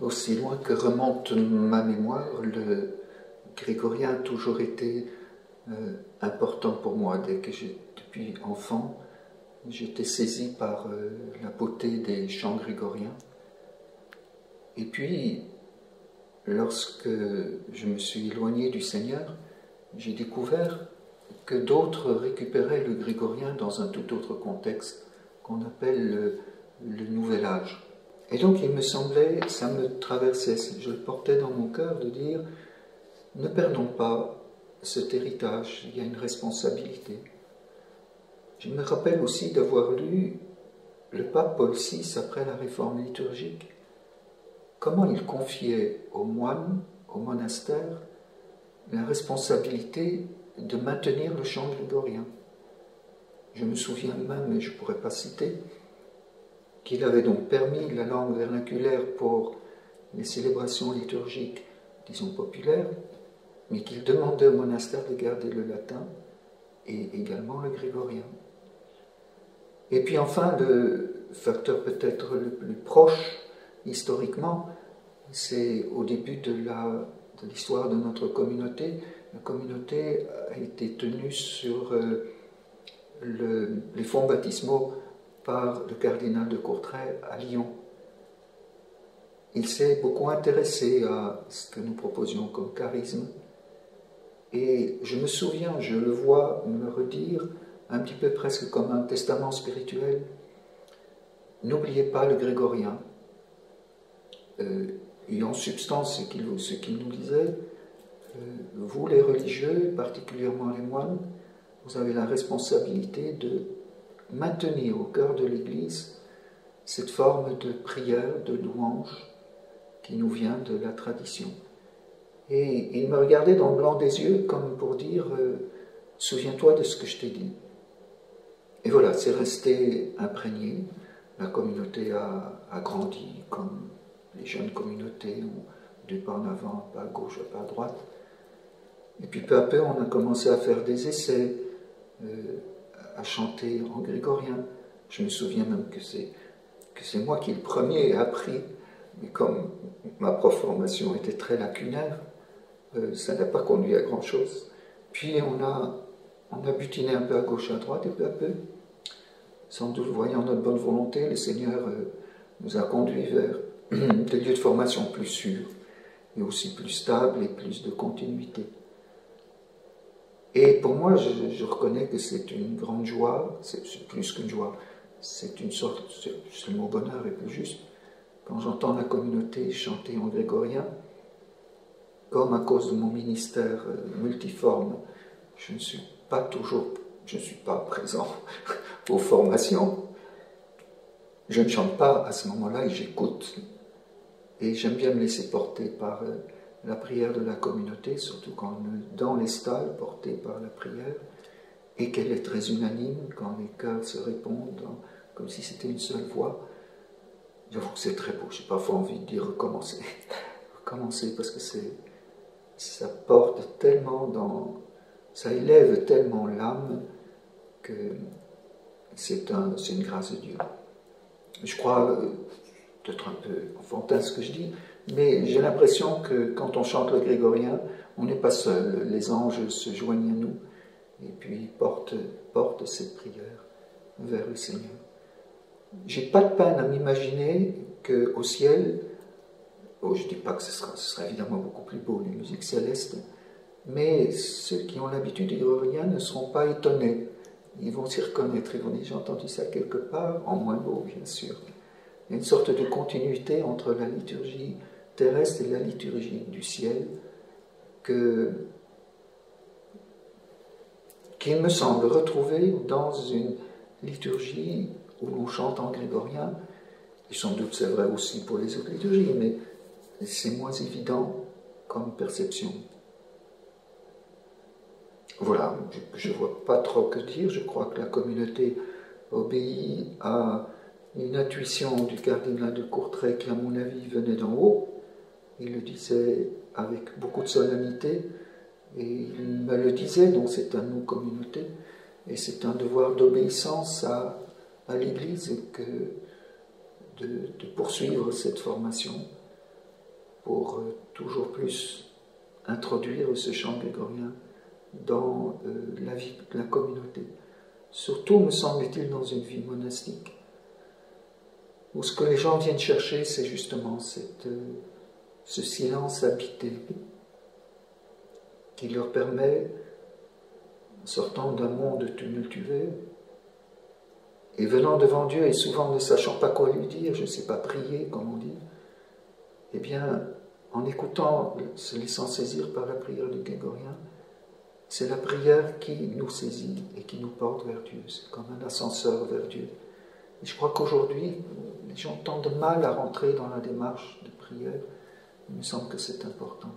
Aussi loin que remonte ma mémoire, le grégorien a toujours été euh, important pour moi. Depuis enfant, j'étais saisi par euh, la beauté des chants grégoriens. Et puis, lorsque je me suis éloigné du Seigneur, j'ai découvert que d'autres récupéraient le grégorien dans un tout autre contexte qu'on appelle le, le, nouvel âge. Et donc il me semblait, ça me traversait, je le portais dans mon cœur de dire, ne perdons pas cet héritage, il y a une responsabilité. Je me rappelle aussi d'avoir lu le pape Paul VI après la réforme liturgique, comment il confiait aux moines, au monastère, la responsabilité de maintenir le chant grégorien. Je me souviens même, mais je ne pourrais pas citer, qu'il avait donc permis la langue vernaculaire pour les célébrations liturgiques, disons populaires, mais qu'il demandait au monastère de garder le latin et également le grégorien. Et puis enfin, le facteur peut-être le plus proche historiquement, c'est au début de l'histoire de, notre communauté. La communauté a été tenue sur euh, le, les fonds baptismaux par le cardinal de Courtrai à Lyon. Il s'est beaucoup intéressé à ce que nous proposions comme charisme. Et je me souviens, je le vois me redire, un petit peu presque comme un testament spirituel. N'oubliez pas le grégorien. Euh, et en substance, ce qu'il nous disait, euh, vous les religieux, particulièrement les moines, vous avez la responsabilité de maintenir au cœur de l'Église cette forme de prière, de louange qui nous vient de la tradition. Et il me regardait dans le blanc des yeux comme pour dire euh, Souviens-toi de ce que je t'ai dit. Et voilà, c'est resté imprégné. La communauté a, grandi comme les jeunes communautés ont deux pas en avant, pas à gauche, pas à droite. Et puis peu à peu, on a commencé à faire des essais. Euh, à chanter en grégorien. Je me souviens même que c'est, que c'est moi qui le premier ai appris, mais comme ma prof formation était très lacunaire, euh, ça n'a pas conduit à grand-chose. Puis on a, on a butiné un peu à gauche, à droite, et peu à peu, sans doute voyant notre bonne volonté, le Seigneur euh, nous a conduits vers des lieux de formation plus sûrs, et aussi plus stables et plus de continuité. Et pour moi, je, reconnais que c'est une grande joie, c'est plus qu'une joie, c'est une sorte, c'est le mot bonheur est plus juste, quand j'entends la communauté chanter en grégorien, comme à cause de mon ministère euh, multiforme, je ne suis pas toujours, je ne suis pas présent aux formations, je ne chante pas à ce moment-là et j'écoute. Et j'aime bien me laisser porter par euh, la prière de la communauté, surtout quand on est dans les stalles portés par la prière, et qu'elle est très unanime quand les cœurs se répondent comme si c'était une seule voix. J'avoue que c'est très beau, j'ai parfois envie de dire recommencer, recommencer parce que ça porte tellement dans, ça élève tellement l'âme que c'est, un, une grâce de Dieu. Je crois, euh, peut-être un peu enfantin ce que je dis, mais j'ai l'impression que quand on chante le grégorien, on n'est pas seul. Les anges se joignent à nous et puis portent, portent cette prière vers le Seigneur. J'ai pas de peine à m'imaginer qu'au ciel, oh, je ne dis pas que ce sera, ce sera évidemment beaucoup plus beau, les musiques célestes, mais ceux qui ont l'habitude du grégorien ne seront pas étonnés. Ils vont s'y reconnaître, ils vont dire j'ai entendu ça quelque part, en moins beau bien sûr. Il y a une sorte de continuité entre la liturgie terrestre et la liturgie du ciel que qu'il me semble retrouver dans une liturgie où l'on chante en grégorien, et sans doute c'est vrai aussi pour les autres liturgies, mais c'est moins évident comme perception. Voilà, je ne vois pas trop que dire, je crois que la communauté obéit à une intuition du cardinal de Courtrai qui, à mon avis, venait d'en haut, il le disait avec beaucoup de solennité, et il me le disait, donc c'est un nous communauté, et c'est un devoir d'obéissance à, à l'Église que de, poursuivre cette formation pour euh, toujours plus introduire ce chant grégorien dans euh, la vie de la communauté. Surtout, me semble-t-il, dans une vie monastique, où ce que les gens viennent chercher, c'est justement cette, euh, ce silence habité qui leur permet, sortant d'un monde tumultueux, et venant devant Dieu et souvent ne sachant pas quoi lui dire, je ne sais pas prier, comme on dit, eh bien, en écoutant, se laissant saisir par la prière du Grégorien, c'est la prière qui nous saisit et qui nous porte vers Dieu. C'est comme un ascenseur vers Dieu. Je crois qu'aujourd'hui, les gens tendent mal à rentrer dans la démarche de prière. Il me semble que c'est important.